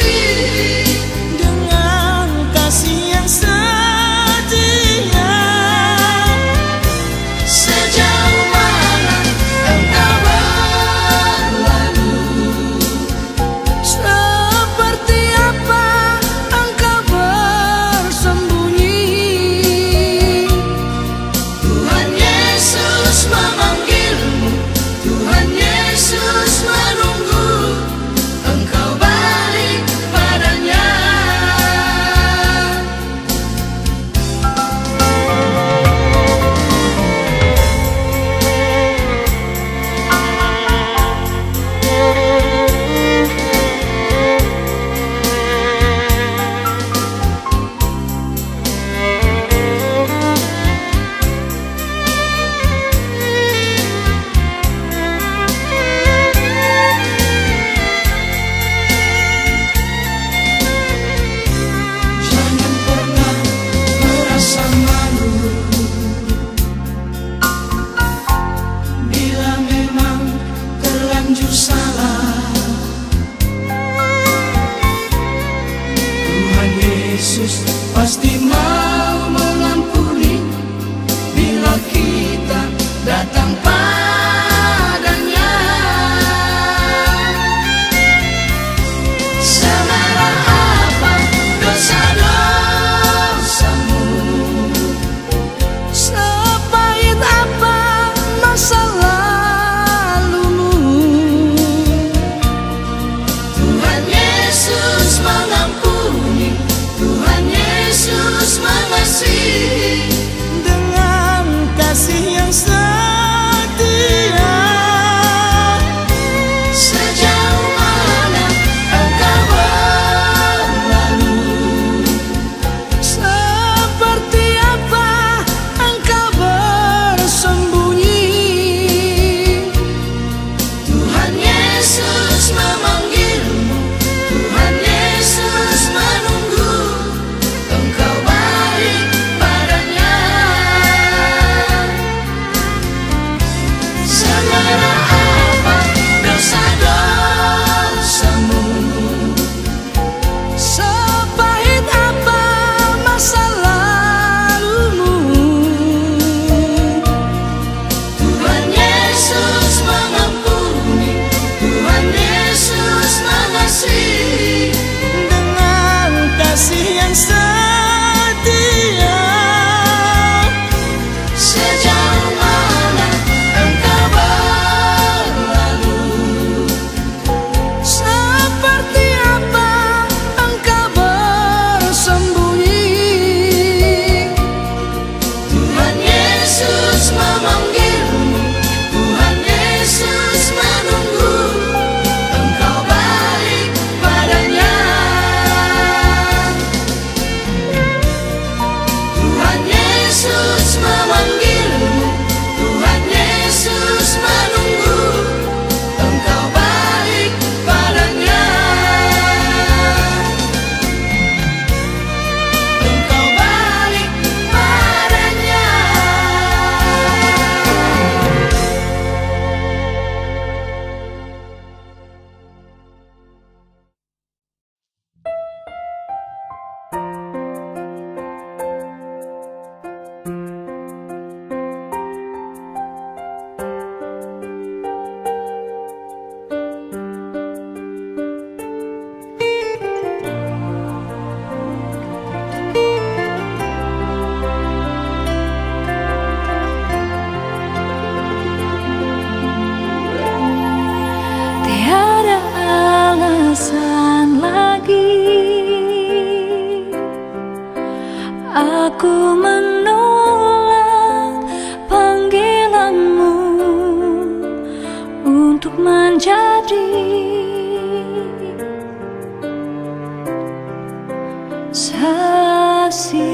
see kesan lagi. Aku menolak panggilanmu Untuk menjadi Saksi.